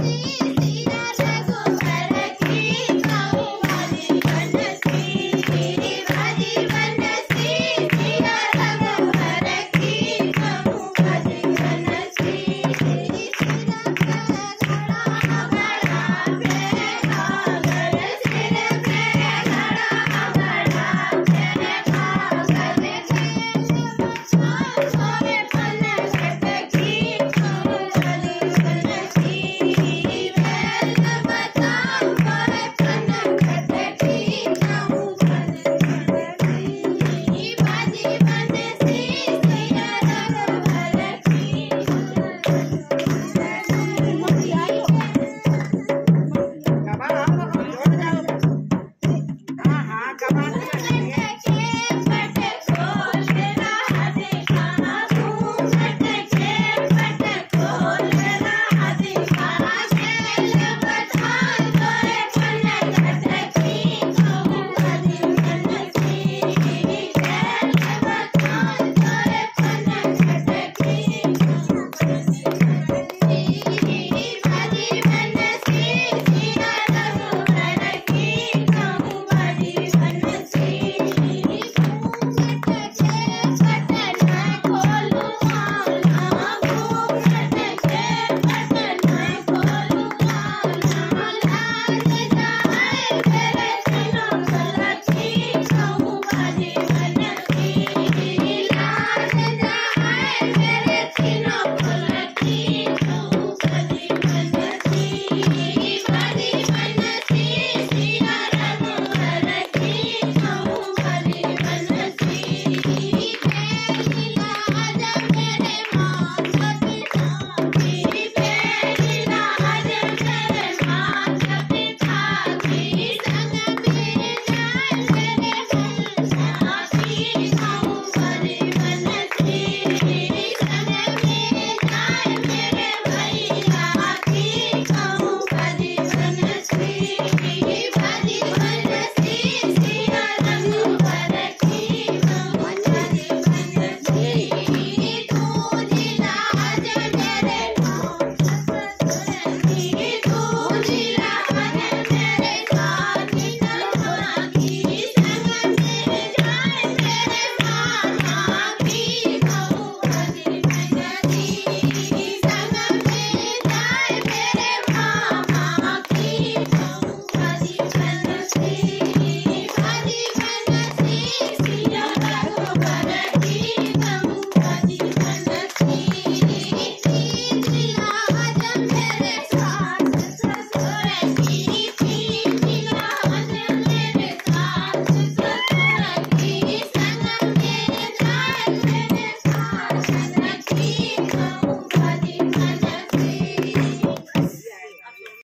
see